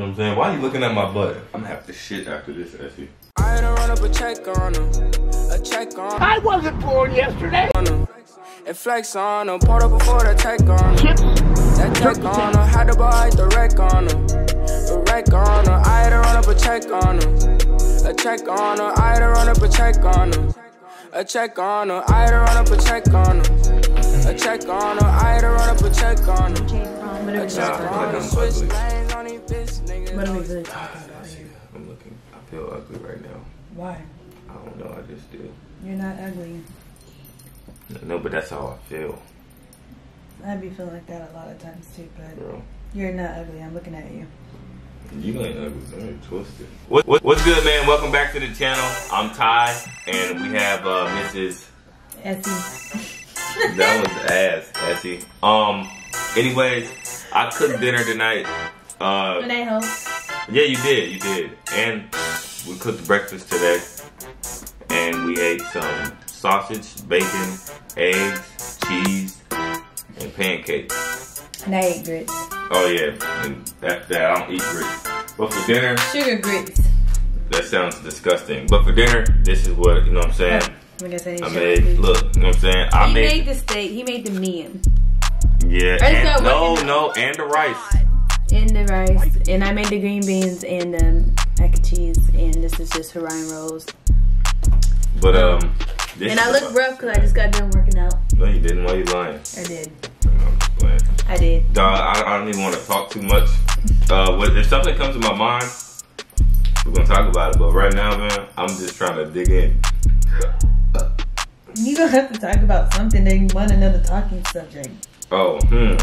know what I'm saying? Why are you looking at my butt? I'm gonna have to shit after this, Essi. I had to run up a check on him. A check on I wasn't born yesterday. him. And flex on him. Poured up before the check on him. That check on him. Had to buy the wreck on him. The wreck on him. I had to run up a check on him. A check on him. I had to run up a check on him. A check on him. I had to run up a check on him. A check on him. I had to run up a check on him. A check on him. Switch lanes I'm looking. I feel ugly right now. Why? I don't know. I just do. You're not ugly. No, but that's how I feel, I'd be feeling like that a lot of times too, but bro. you're not ugly. I'm looking at you. You ain't ugly. You ain't twisted. What, what, what's good, man? Welcome back to the channel. I'm Ty, and we have uh, Mrs. Essi. That was ass, Essi. Um. Anyways, I cooked dinner tonight. Uh, Good night, ho. Yeah, you did, you did, and we cooked breakfast today, and we ate some sausage, bacon, eggs, cheese, and pancakes. And I ate grits. Oh yeah, and after that, I don't eat grits. But for dinner, Sugar grits. that sounds disgusting. But for dinner, this is what you know. what I'm saying. I I I made grits. look. You know what I'm saying. I He made, made the steak. He made the medium. yeah. And, no, no, and the rice. And the rice. And I made the green beans and the mac and cheese. And this is just Hawaiian rolls. But um, this And I look about- rough because I just got done working out. No, you didn't. Why you lying? I did. No, I'm just playing. I did. Dog, I, I don't even want to talk too much. Uh, what, if something comes to my mind, we're gonna talk about it. But right now, man, I'm just trying to dig in. You gonna have to talk about something that you want another talking subject. Oh, hmm.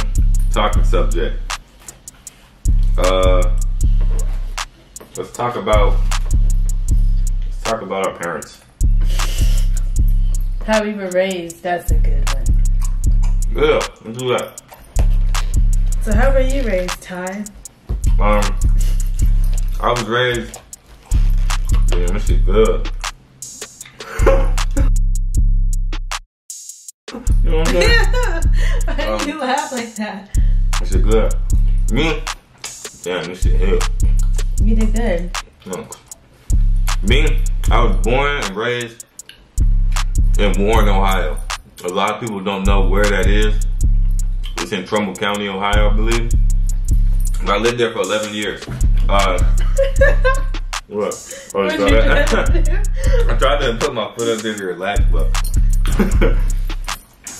Talking subject. Uh, let's talk about. Let's talk about our parents. How we were raised, that's a good one. Yeah, let's do that. So how were you raised, Ty? Um, I was raised. Damn, this shit good. you know what I'm saying? Why did Um, you laugh like that? This shit good. Me? Damn, this shit hell. You did good. No. Me, I was born and raised in Warren, Ohio. A lot of people don't know where that is. It's in Trumbull County, Ohio, I believe. But I lived there for 11 years. Uh, what? Oh, you saw that? I tried to put my foot up there to relax, but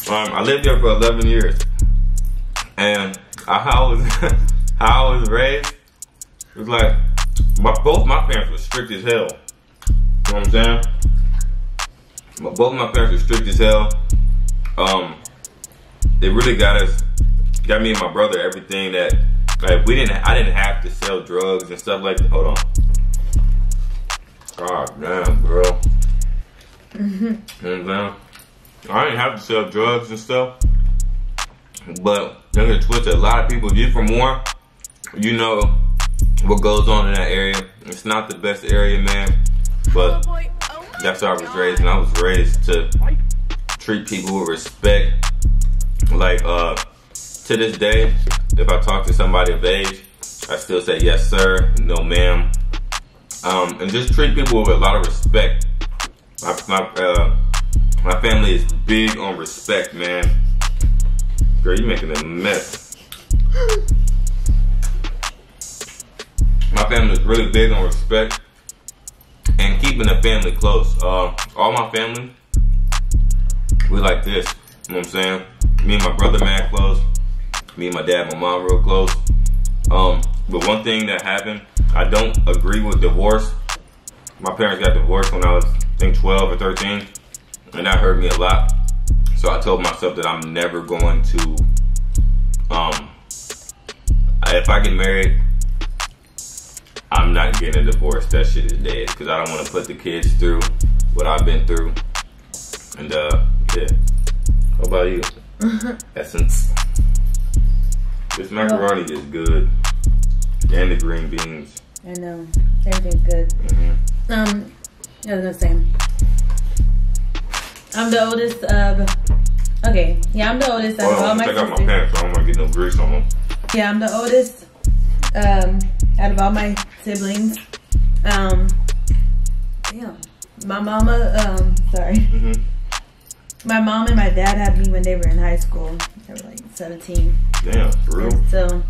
um, I lived there for 11 years, and I, how I was how I was raised it was like my, both my parents were strict as hell. You know what I'm saying? But both my parents were strict as hell. Um, it really got us, got me and my brother everything that like we didn't. I didn't have to sell drugs and stuff like that. Hold on. God damn, bro. You know? I didn't have to sell drugs and stuff. But get twisted. A lot of people, you're from Warren, you know what goes on in that area. It's not the best area, man. But that's how I was raised, and I was raised to treat people with respect. Like, uh, to this day, if I talk to somebody of age, I still say yes, sir, no, ma'am. Um, and just treat people with a lot of respect. My, my, uh, my family is big on respect, man. Girl, you making a mess. Family is really big on respect and keeping the family close. Uh, all my family, we like this. You know what I'm saying? Me and my brother, man, close. Me and my dad, my mom, real close. Um, but one thing that happened, I don't agree with divorce. My parents got divorced when I was, I think, 12 or 13, and that hurt me a lot. So I told myself that I'm never going to, um, if I get married, I'm not getting a divorce. That shit is dead because I don't want to put the kids through what I've been through. And uh, yeah. How about you? Essence. This macaroni is good, and the green beans. I know. Everything's good. hmm Um, I was gonna say. I'm the oldest of. Okay, yeah, I'm the oldest out of all my take out my pants. So I don't want to get no grease on them. Yeah, I'm the oldest um, out of all my siblings. Um, damn, my mama. Um, sorry. Mhm. My mom and my dad had me when they were in high school. They were like 17. Damn, for real. So,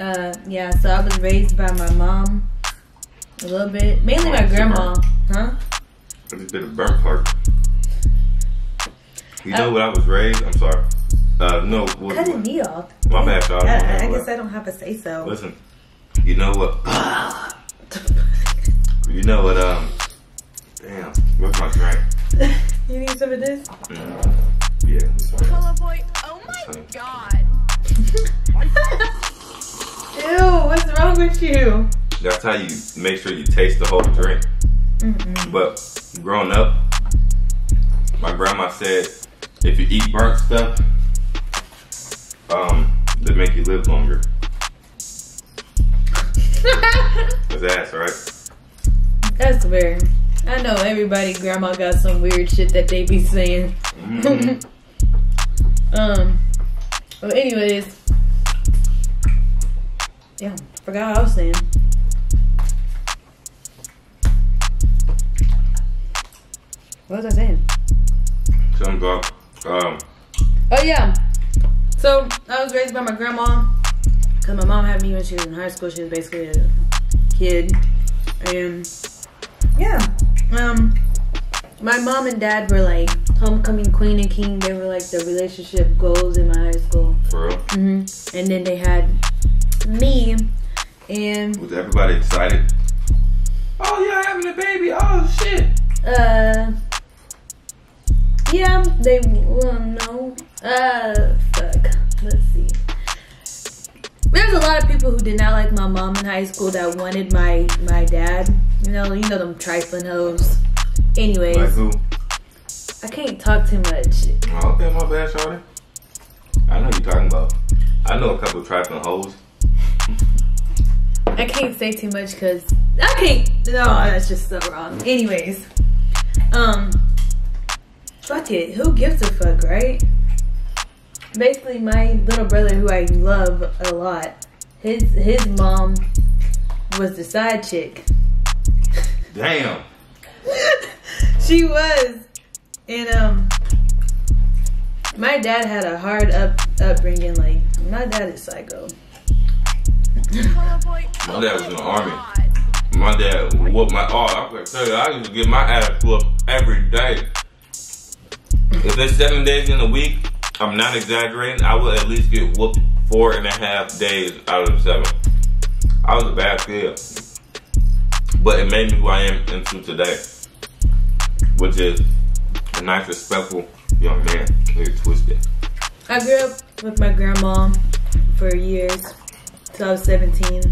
uh, yeah, so I was raised by my mom a little bit. Mainly my grandma. Huh? I just did a burnt part. You know Uh, what I was raised? I'm sorry. Uh, no. What, Cutting me off. My bad, y'all. I, I, I What? guess I don't have a say so. Listen, you know what? you know what? Um, damn, where's my drink? you need some of this? Mm, yeah, it's fine. Hello, boy. Oh my god. Ew, what's wrong with you? That's how you make sure you taste the whole drink. But growing up, my grandma said if you eat burnt stuff, um, that make you live longer. That's ass, right? That's weird. I know everybody, grandma got some weird shit that they be saying. Mhm. Um, well, anyways. Yeah, forgot what I was saying. What was I saying? Something about um, Oh yeah. So I was raised by my grandma. Cause my mom had me when she was in high school. She was basically a kid, and yeah. Um, my mom and dad were like homecoming queen and king. They were like the relationship goals in my high school. for real. hmm And then they had me, and Was everybody excited? Oh yeah, having a baby. Oh shit. uh, yeah, they well no, uh, lot of people who did not like my mom in high school that wanted my my dad. You know, you know them trifling hoes. Anyways, Like who? I can't talk too much. Oh, okay, my bad, Shorty. I know you're talking about. I know a couple trifling hoes. I can't say too much because I can't. No, that's just so wrong. Anyways, um, fuck it. Who gives a fuck, right? Basically, my little brother, who I love a lot, his his mom was the side chick. Damn. she was, and um, my dad had a hard up upbringing. Like my dad is psycho. My dad was in the army. My dad whooped my oh, I can tell you, I used to get my ass whooped every day. If there's seven days in a week, I'm not exaggerating, I will at least get whooped four and a half days out of seven. I was a bad kid. But it made me who I am into today. Which is a nice, respectful young man. You're twisted. I grew up with my grandma for years till I was 17.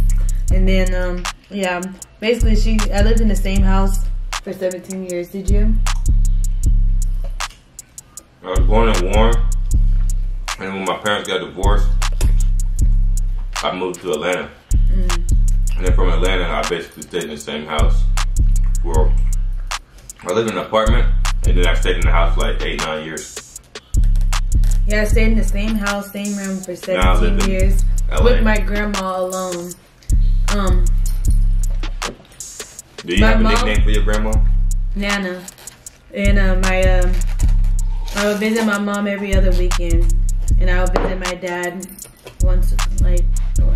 And then, um, yeah, basically, she I lived in the same house for 17 years. Did you? I was born in Warren, and when my parents got divorced, I moved to Atlanta. And then from Atlanta, I basically stayed in the same house. For I lived in an apartment, and then I stayed in the house for like eight, nine years. Yeah, I stayed in the same house, same room for Now 17 years with my grandma alone. Um, Do you have a mom- nickname for your grandma? Nana. And uh, my um, I would visit my mom every other weekend, and I would visit my dad once, like,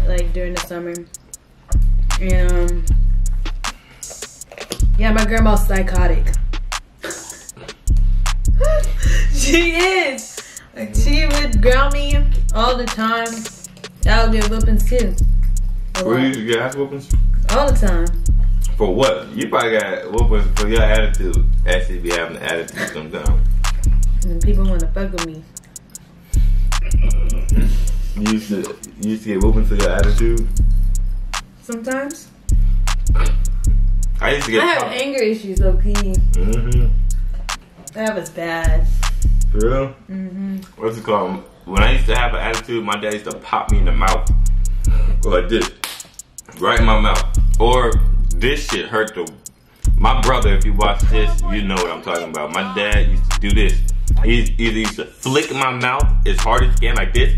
like during the summer. And um, yeah, my grandma's psychotic. she is. Like she would ground me all the time. I would get whoopings too. Where you to get ass whoopings? All the time. For what? You probably got whoopings for your attitude. Actually, be having an attitude sometimes. And people want to fuck with me. You used to, you used to get whoopings for your attitude. Sometimes. I used to get. I have anger issues, okay? Mm-hmm. That was bad. For real? hmm what's it called? When I used to have an attitude, my dad used to pop me in the mouth. Go like this. Right in my mouth. Or this shit hurt the my brother, if you watch this, you know what I'm talking about. My dad used to do this. He either used to flick my mouth as hard as he can, like this.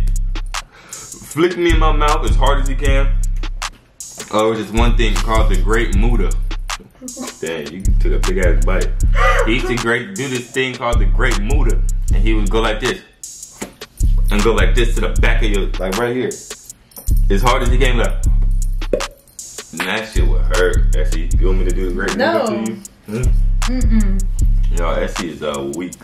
Flick me in my mouth as hard as he can. Oh, there's this one thing called the Great Muda. Damn, you took a big ass bite. He used to great do this thing called the Great Muda, and he would go like this, and go like this to the back of your, like right here. As hard as he came, like, and that shit would hurt. Essi, you want me to do the Great No. Muda to you? Hmm? Mm-mm. Yo, Essi is uh, weak.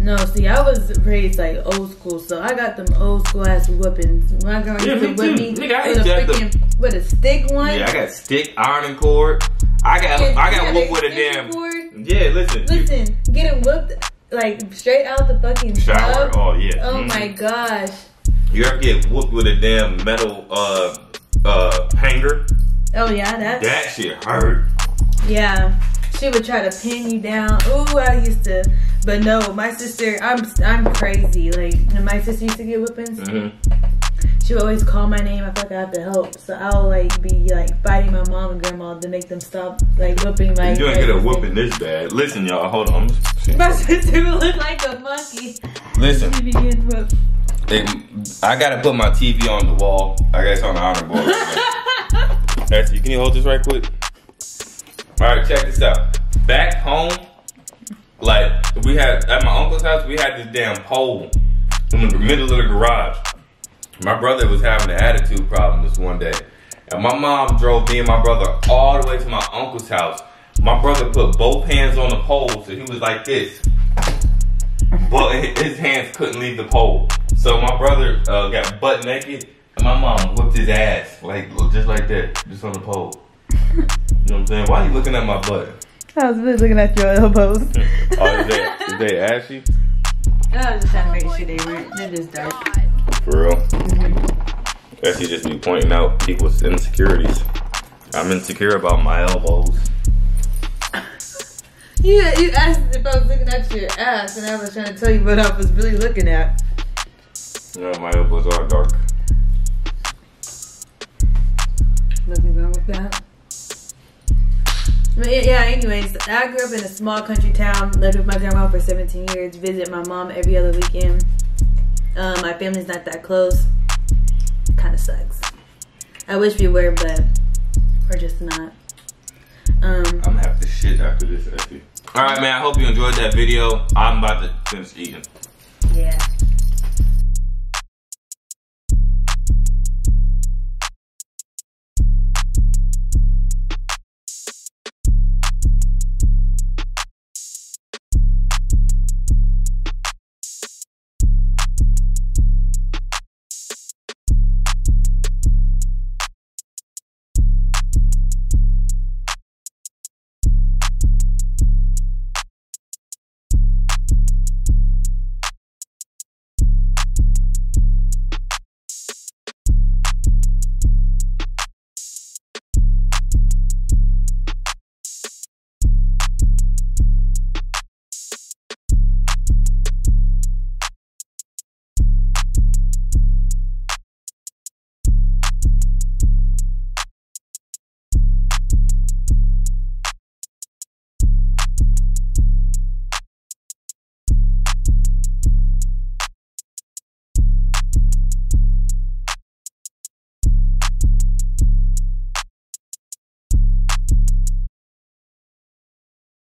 No, see, I was raised like old school, so I got them old school ass whoopings. My girl Yeah, used to me whip too. me Nigga, I with a jacked them. freaking with a stick one. Yeah, I got stick, ironing cord. I got, Yeah, I got got whooped with a damn. cord. Yeah, listen. you- Listen, getting whooped like straight out the fucking Shower. tub. Oh yeah. Oh Mhm. my gosh. You ever get whooped with a damn metal uh uh hanger? Oh yeah, that's That shit hurt. yeah. She would try to pin you down. Ooh, I used to, but no, my sister. I'm I'm crazy. Like my sister used to get whippings. hmm She would always call my name. I feel like I have to help, so I'll like be like fighting my mom and grandma to make them stop like whooping my. You ain't get a whooping this bad. Listen, y'all, hold on. My sister would look like a monkey. Listen, She be getting it, I gotta put my TV on the wall. I guess on the honor board. Actually, can you hold this right quick? All right, check this out. Back home, like we had at my uncle's house, we had this damn pole in the middle of the garage. My brother was having an attitude problem this one day, and my mom drove me and my brother all the way to my uncle's house. My brother put both hands on the pole, so he was like this. But his hands couldn't leave the pole. So my brother uh, got butt naked, and my mom whipped his ass like just like that, just on the pole. You know what I'm saying? Why are you looking at my butt? I was really looking at your elbows. Oh, is they, is they ashy? I was just trying to make sure they weren't. They're just dark. For real? Mm-hmm. Actually, just be pointing out people's insecurities. I'm insecure about my elbows. You you asked if I was looking at your ass, and I was trying to tell you what I was really looking at. You know, my elbows are dark. Nothing wrong with that. But yeah, yeah, anyways, I grew up in a small country town, lived with my grandma for 17 years, visit my mom every other weekend. Um, my family's not that close. Kind of sucks. I wish we were, but we're just not. Um, I'm gonna have to shit after this, Essi. Alright, man, I hope you enjoyed that video. I'm about to finish eating.